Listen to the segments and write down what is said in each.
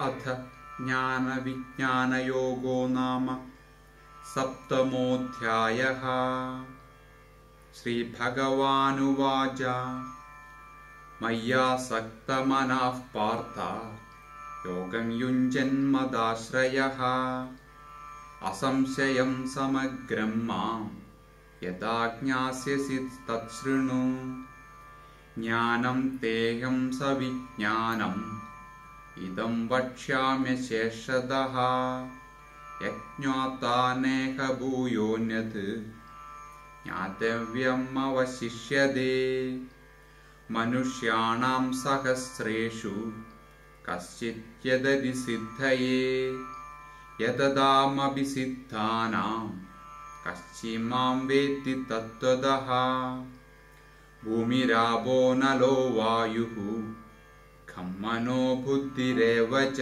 अथ ज्ञानविज्ञानयोगो नाम सप्तमोऽध्यायः। श्रीभगवानुवाच। मय्यासक्तमनः पार्थ। योगं युञ्जन्मदाश्रयः। असंशयं समग्रं मां यदा ज्ञास्यसि तच्छृणु ज्ञानं तेऽहं सविज्ञानम् इदं वक्ष्याम्यशेषदः यज्ञाता नेह भूयोऽन्यत् ज्ञातव्यम् अवशिष्यते। मनुष्याणां सहस्रेषु कश्चित् यदति सिद्धये। यतदामपि सिद्धानां कश्चिमां वेत्ति तत्त्वतः भूमिरापो नलो वायुः खं मनो बुद्धिरेव च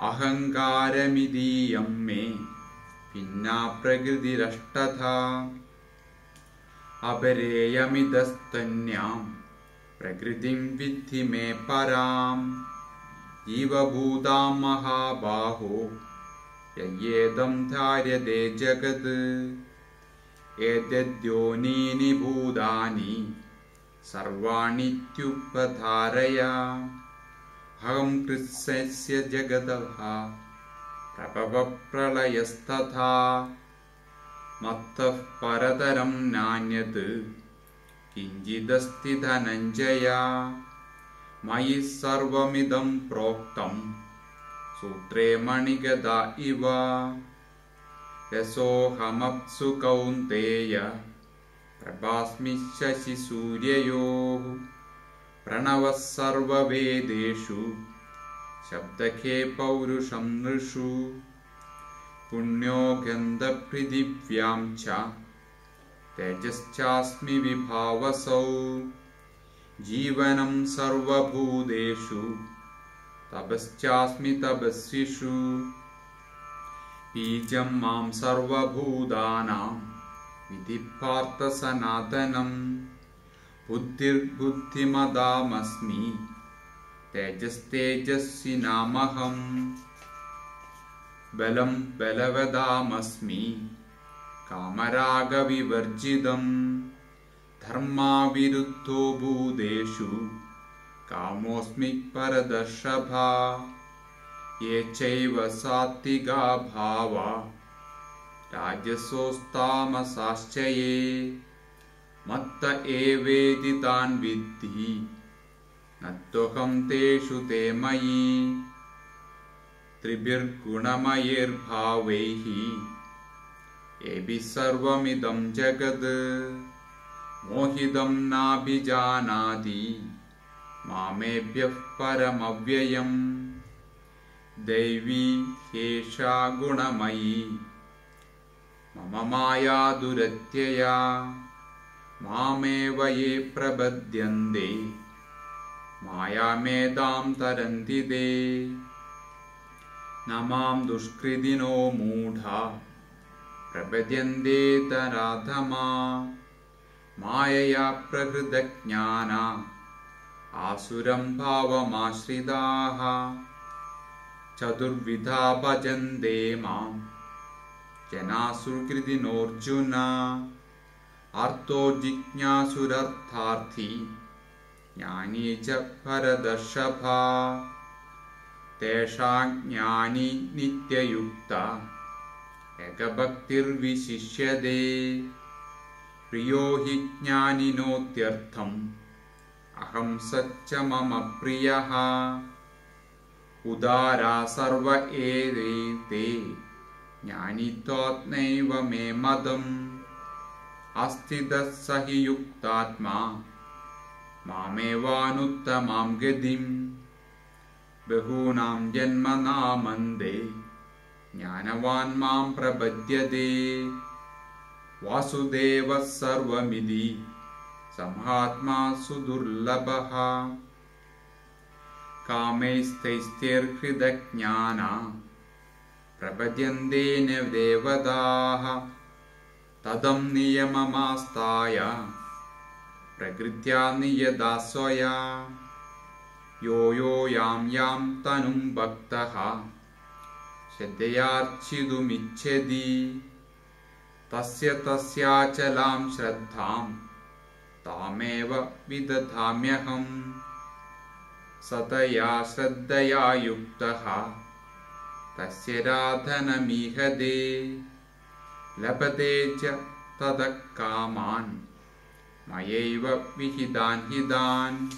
अहङ्कारमिदीयं मे भिन्ना प्रकृतिरष्टथा। अपरेयमिदस्तन्यां प्रकृतिं विद्धि मे पराम्। जीवभूतां महाबाहो ययेदं धार्यते जगत्। एतद्योनीनि भूतानि सर्वाणीत्युपधारय। अहं कृत्स्नस्य जगतः प्रभवप्रलयस्तथा। मत्तः परतरं नान्यत् किञ्चिदस्ति धनञ्जय। मयि सर्वमिदं प्रोक्तं सूत्रे मणिगदा इव। यशोऽहमप्सु कौन्तेय प्रभास्मि शशिसूर्ययोः प्रणवः सर्ववेदेषु शब्दखे पौरुषं नृषु। पुण्यो गन्धपृथिव्यां च तेजश्चास्मि विभावसौ। जीवनं सर्वभूतेषु तपश्चास्मि तपस्विषु। बीजं मां सर्वभूतानां विधिपार्थसनातनम्। बुद्धिर्बुद्धिमदामस्मि। तेजस्तेजस्विनामहम् बलं बलवदामस्मि। कामरागविवर्जितम्। धर्माविरुद्धो भूतेषु। कामोऽस्मि परदर्शभा। ये चैव सात्विका भावा राजसोस्तामसाश्च ये मत्त एवेति तान् विद्धि। न त्वहं तेषु ते मयि। त्रिभिर्गुणमयैर्भावैः। एभिः सर्वमिदं जगत् मोहितं नाभिजानाति मामेभ्यः परमव्ययम्। दैवी ह्येषा गुणमयी मम माया दुरत्यया। मामेव ये प्रबध्यन्ते। मायामेतां तरन्ति ते। न मां दुष्कृतिनो मूढा। प्रपद्यन्ते तराधमा। मायया प्रहृतज्ञाना। आसुरं भावमाश्रिताः। चतुर्विधा भजन्ते मां जनासुकृतिनोऽर्जुन अर्थो जिज्ञासुरर्थार्थी ज्ञानी च परदर्शभा। तेषां ज्ञानी नित्ययुक्ता एकभक्तिर्विशिष्यते। प्रियो हि ज्ञानिनोत्यर्थम् अहं सच्च मम प्रियः। उदारा सर्व एते ज्ञानित्वात्नैव मे मदम्। अस्थितः स हि युक्तात्मा मामेवानुत्तमां गतिम्। बहूनां जन्मनामन्दे ज्ञानवान् मां प्रपद्यते। वासुदेवः सर्वमिति समात्मा सुदुर्लभः। कामैस्तैस्तिर्हृदज्ञाना प्रपद्यन्ते न देवताः तदं नियममास्ताय। प्रकृत्या नियदा स्वया यो यो यां यां तनुं भक्तः। श्रद्धयार्चितुमिच्छति। तस्य तस्याचलां श्रद्धां तामेव विदधाम्यहम्। सतया श्रद्धया युक्तः तस्य राधनमीहदे। लभते च ततः कामान्। मयैव विहितान् हितान्।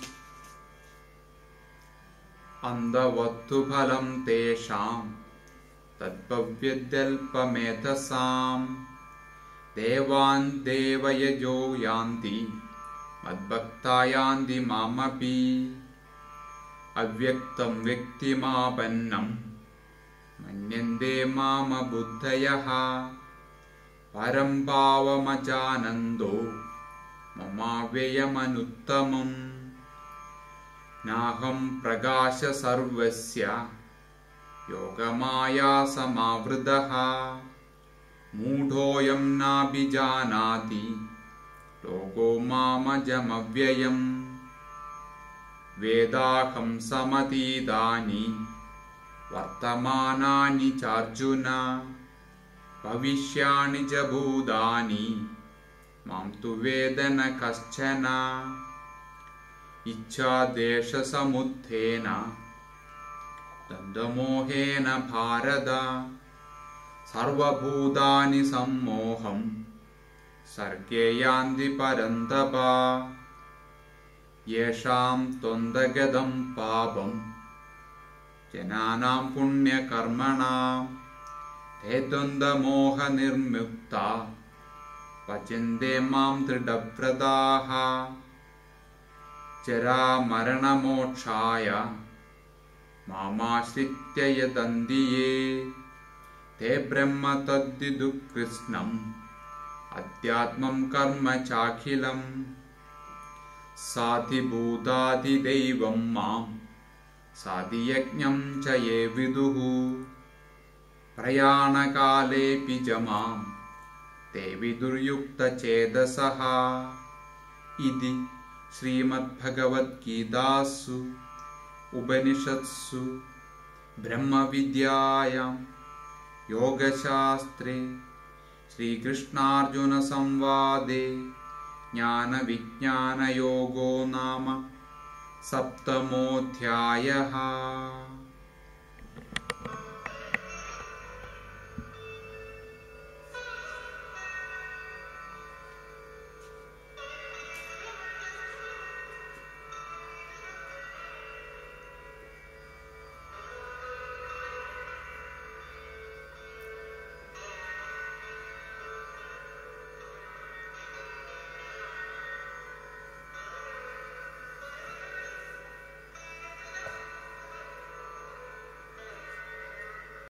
अन्धवत्तुफलं तेषां तद्भव्यत्यल्पमेधसां देवान् देवयजो यान्ति। मद्भक्ता यान्ति मामपि। अव्यक्तं व्यक्तिमापन्नं मन्यन्ते मामबुद्धयः। परं भावमजानन्दो ममाव्ययमनुत्तमम्। नाहं प्रकाशसर्वस्य योगमायासमावृतः मूढोऽयं नाभिजानाति लोको मामजमव्ययम्। वेदाहं समतीतानि वर्तमानानि चार्जुन भविष्याणि च भूतानि। मां तु वेद न कश्चन इच्छादेशसमुत्थेन दन्दमोहेन भारत सर्वभूतानि सम्मोहं सर्गे यान्ति परन्तप येषां त्वन्दगतं पापं जनानां पुण्यकर्मणां ते द्वन्द्वमोहनिर्मुक्ता पचन्ते मां दृढव्रताः जरामरणमोक्षाय मामाश्रित्य यदन्ति ये ते ब्रह्म तद्विदुःकृत्स्नम् अध्यात्मं कर्म चाखिलम्। साधिभूताधिदैवं मां साधियज्ञं च ये विदुः। प्रयाणकालेऽपि च मां ते विदुर्युक्तचेतसः इति श्रीमद्भगवद्गीतासु उपनिषत्सु ब्रह्मविद्यायां योगशास्त्रे श्रीकृष्णार्जुनसंवादे ज्ञानविज्ञानयोगो नाम सप्तमोऽध्यायः